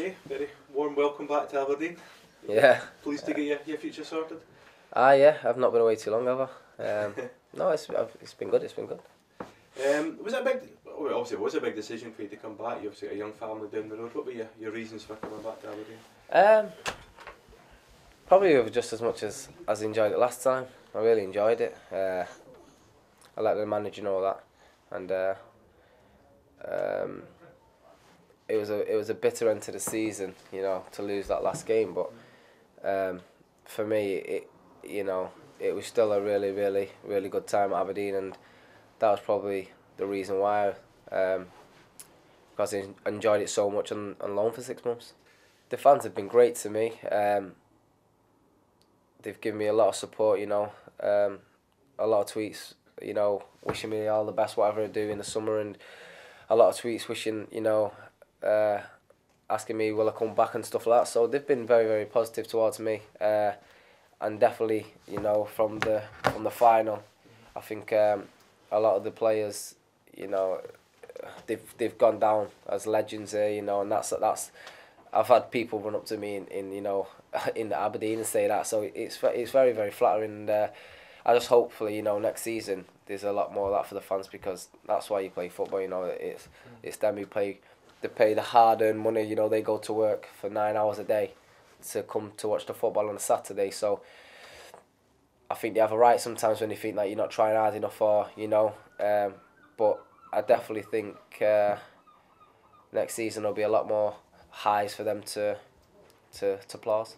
Very warm welcome back to Aberdeen. Yeah. Pleased to get your, your future sorted. Ah, yeah. I've not been away too long, have I? Um, no, it's I've, it's been good. It's been good. Um, was it a big? Well, obviously, it was a big decision for you to come back. You obviously got a young family down the road. What were your, your reasons for coming back to Aberdeen? Um, probably just as much as as I enjoyed it last time. I really enjoyed it. Uh, I like the manager and all that, and uh, um, it was a it was a bitter end to the season, you know, to lose that last game. But um, for me, it you know it was still a really really really good time at Aberdeen, and that was probably the reason why. Um, because I enjoyed it so much on, on loan for six months. The fans have been great to me. Um, they've given me a lot of support, you know, um, a lot of tweets, you know, wishing me all the best, whatever I do in the summer, and a lot of tweets wishing, you know, uh, asking me will I come back and stuff like that. So they've been very very positive towards me, uh, and definitely you know from the from the final, I think um, a lot of the players, you know, they've they've gone down as legends there, you know, and that's that's. I've had people run up to me in, in you know in Aberdeen and say that, so it's it's very very flattering. And, uh, I just hopefully you know next season there's a lot more of that for the fans because that's why you play football. You know, it's it's them who play, they pay the hard earned money. You know, they go to work for nine hours a day, to come to watch the football on a Saturday. So. I think they have a right sometimes when they think that you're not trying hard enough, or you know, um, but I definitely think uh, next season there'll be a lot more highs for them to to to applause.